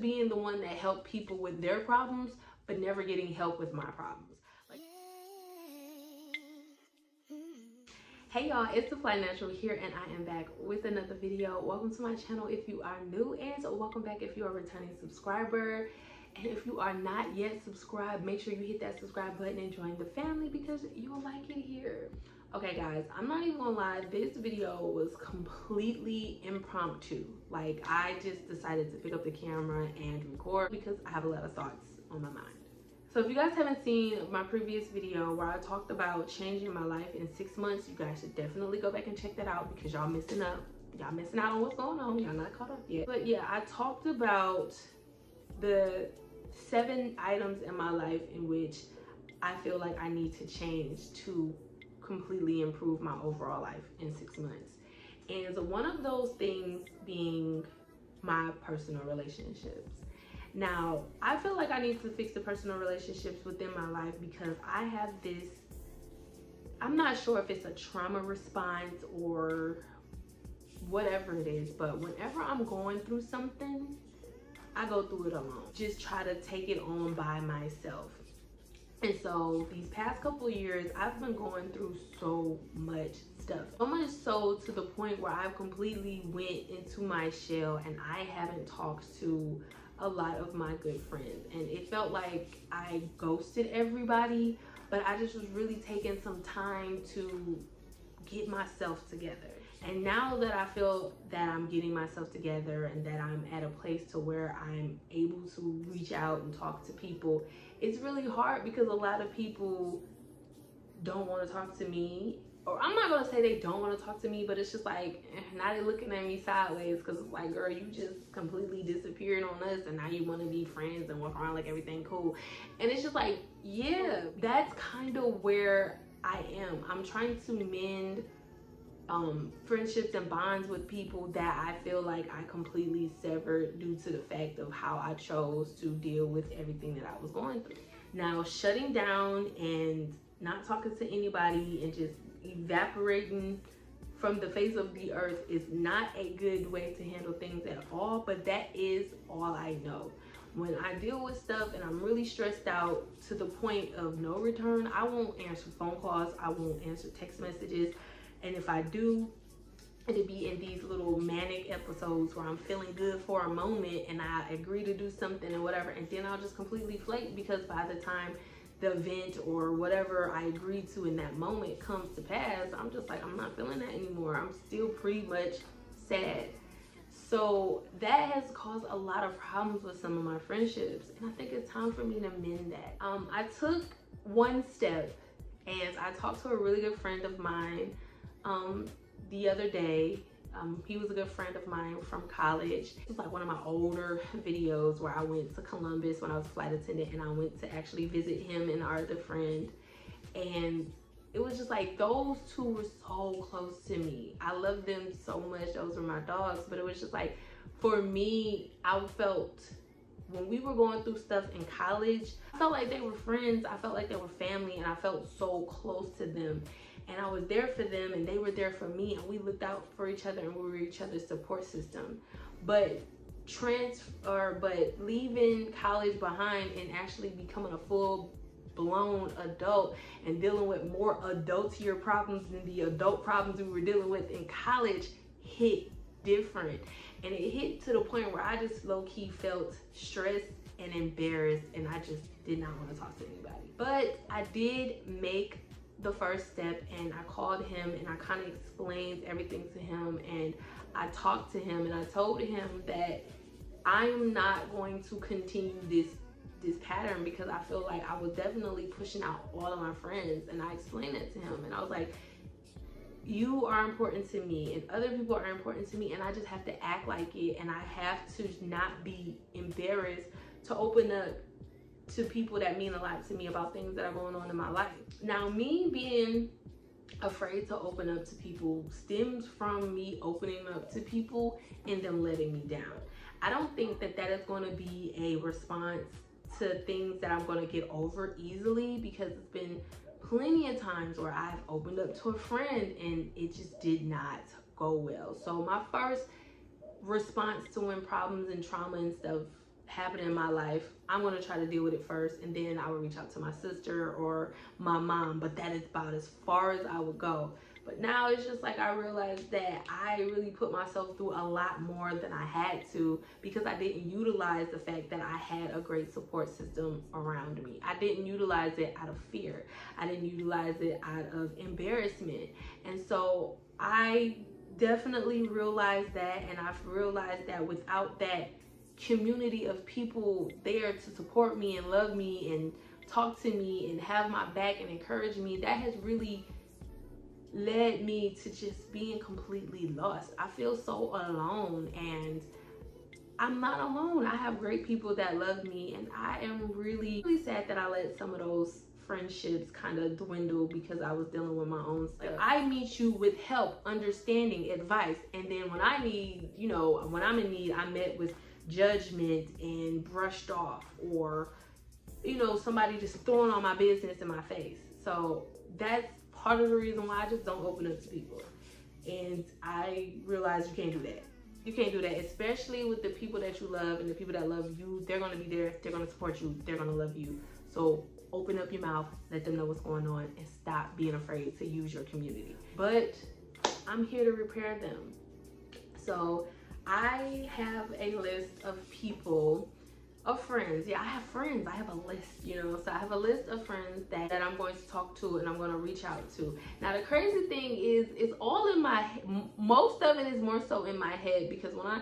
being the one that helped people with their problems, but never getting help with my problems. Hey y'all, it's the Fly Natural here and I am back with another video. Welcome to my channel if you are new and welcome back if you are a returning subscriber. And if you are not yet subscribed, make sure you hit that subscribe button and join the family because you'll like it here. Okay guys, I'm not even gonna lie, this video was completely impromptu. Like I just decided to pick up the camera and record because I have a lot of thoughts on my mind. So if you guys haven't seen my previous video where I talked about changing my life in six months, you guys should definitely go back and check that out because y'all missing up. Y'all missing out on what's going on. Y'all not caught up yet. But yeah, I talked about the seven items in my life in which I feel like I need to change to completely improve my overall life in six months. And one of those things being my personal relationships. Now, I feel like I need to fix the personal relationships within my life because I have this, I'm not sure if it's a trauma response or whatever it is, but whenever I'm going through something, I go through it alone. Just try to take it on by myself. And so these past couple years, I've been going through so much stuff. So much so to the point where I've completely went into my shell and I haven't talked to a lot of my good friends. And it felt like I ghosted everybody, but I just was really taking some time to get myself together. And now that I feel that I'm getting myself together and that I'm at a place to where I'm able to reach out and talk to people, it's really hard because a lot of people don't want to talk to me or I'm not gonna say they don't want to talk to me, but it's just like eh, now they're looking at me sideways because it's like, girl, you just completely disappeared on us, and now you want to be friends and walk around like everything cool. And it's just like, yeah, that's kind of where I am. I'm trying to mend um, friendships and bonds with people that I feel like I completely severed due to the fact of how I chose to deal with everything that I was going through. Now, shutting down and not talking to anybody and just evaporating from the face of the earth is not a good way to handle things at all, but that is all I know. When I deal with stuff and I'm really stressed out to the point of no return, I won't answer phone calls, I won't answer text messages, and if I do, it'll be in these little manic episodes where I'm feeling good for a moment and I agree to do something or whatever, and then I'll just completely flake because by the time the event or whatever I agreed to in that moment comes to pass, I'm just like, I'm not feeling that anymore. I'm still pretty much sad. So that has caused a lot of problems with some of my friendships. And I think it's time for me to mend that. Um, I took one step and I talked to a really good friend of mine um, the other day. Um, he was a good friend of mine from college. It was like one of my older videos where I went to Columbus when I was flight attendant and I went to actually visit him and our other friend. And it was just like those two were so close to me. I love them so much. Those were my dogs. But it was just like for me, I felt when we were going through stuff in college, I felt like they were friends. I felt like they were family and I felt so close to them and I was there for them and they were there for me and we looked out for each other and we were each other's support system. But transfer, but leaving college behind and actually becoming a full blown adult and dealing with more adultier problems than the adult problems we were dealing with in college hit different. And it hit to the point where I just low key felt stressed and embarrassed and I just did not want to talk to anybody. But I did make the first step and I called him and I kind of explained everything to him and I talked to him and I told him that I'm not going to continue this this pattern because I feel like I was definitely pushing out all of my friends and I explained it to him and I was like you are important to me and other people are important to me and I just have to act like it and I have to not be embarrassed to open up to people that mean a lot to me about things that are going on in my life. Now, me being afraid to open up to people stems from me opening up to people and them letting me down. I don't think that that is going to be a response to things that I'm going to get over easily because it's been plenty of times where I've opened up to a friend and it just did not go well. So my first response to when problems and trauma and stuff happening in my life, I'm gonna try to deal with it first, and then I will reach out to my sister or my mom. But that is about as far as I would go. But now it's just like I realized that I really put myself through a lot more than I had to because I didn't utilize the fact that I had a great support system around me. I didn't utilize it out of fear. I didn't utilize it out of embarrassment. And so I definitely realized that and I've realized that without that community of people there to support me and love me and talk to me and have my back and encourage me, that has really led me to just being completely lost. I feel so alone and I'm not alone. I have great people that love me and I am really, really sad that I let some of those friendships kind of dwindle because I was dealing with my own stuff. I meet you with help, understanding, advice, and then when I need, you know, when I'm in need, I met with judgment and brushed off or, you know, somebody just throwing all my business in my face. So that's part of the reason why I just don't open up to people. And I realize you can't do that. You can't do that, especially with the people that you love and the people that love you. They're gonna be there. They're gonna support you. They're gonna love you. So open up your mouth, let them know what's going on, and stop being afraid to use your community. But I'm here to repair them. So I have a list of people of friends. Yeah, I have friends. I have a list, you know. So I have a list of friends that, that I'm going to talk to and I'm going to reach out to. Now the crazy thing is, it's all in my, most of it is more so in my head because when I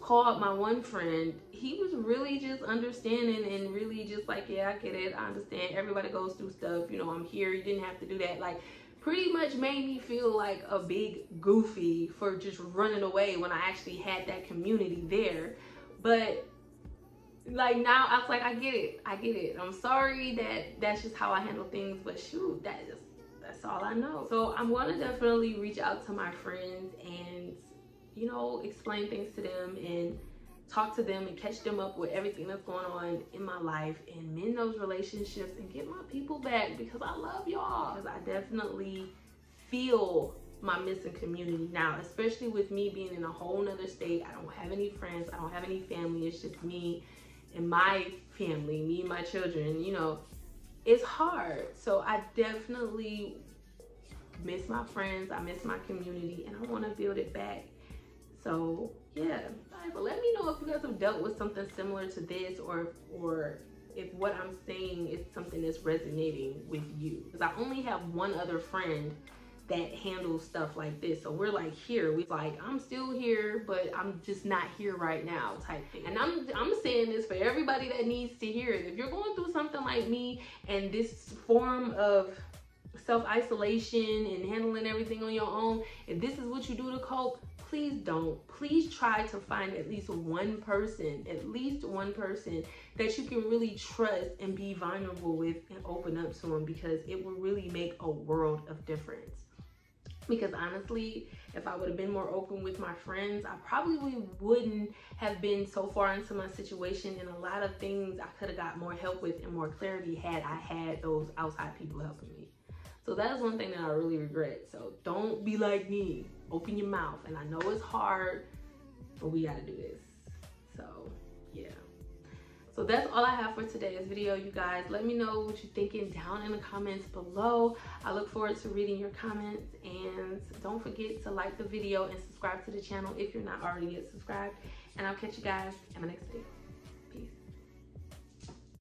called my one friend, he was really just understanding and really just like, yeah, I get it. I understand. Everybody goes through stuff. You know, I'm here. You didn't have to do that. Like, pretty much made me feel like a big goofy for just running away when I actually had that community there. But like now I was like, I get it. I get it. I'm sorry that that's just how I handle things, but shoot, that is that's all I know. So I'm gonna definitely reach out to my friends and you know explain things to them and talk to them and catch them up with everything that's going on in my life and mend those relationships and get my people back because I love y'all. Because I definitely feel my missing community now, especially with me being in a whole nother state. I don't have any friends, I don't have any family. It's just me and my family, me and my children, you know, it's hard. So I definitely miss my friends, I miss my community, and I want to build it back. So yeah, but let me know if you guys have dealt with something similar to this or or if what I'm saying is something that's resonating with you. Because I only have one other friend that handles stuff like this. So we're like here, we like I'm still here, but I'm just not here right now type thing. And I'm I'm saying this for everybody that needs to hear it. If you're going through something like me and this form of self-isolation and handling everything on your own, if this is what you do to cope, please don't. Please try to find at least one person, at least one person that you can really trust and be vulnerable with and open up to them because it will really make a world of difference because honestly if i would have been more open with my friends i probably wouldn't have been so far into my situation and a lot of things i could have got more help with and more clarity had i had those outside people helping me so that's one thing that i really regret so don't be like me open your mouth and i know it's hard but we got to do this so yeah so that's all I have for today's video, you guys. Let me know what you're thinking down in the comments below. I look forward to reading your comments and don't forget to like the video and subscribe to the channel if you're not already yet subscribed. And I'll catch you guys in my next video.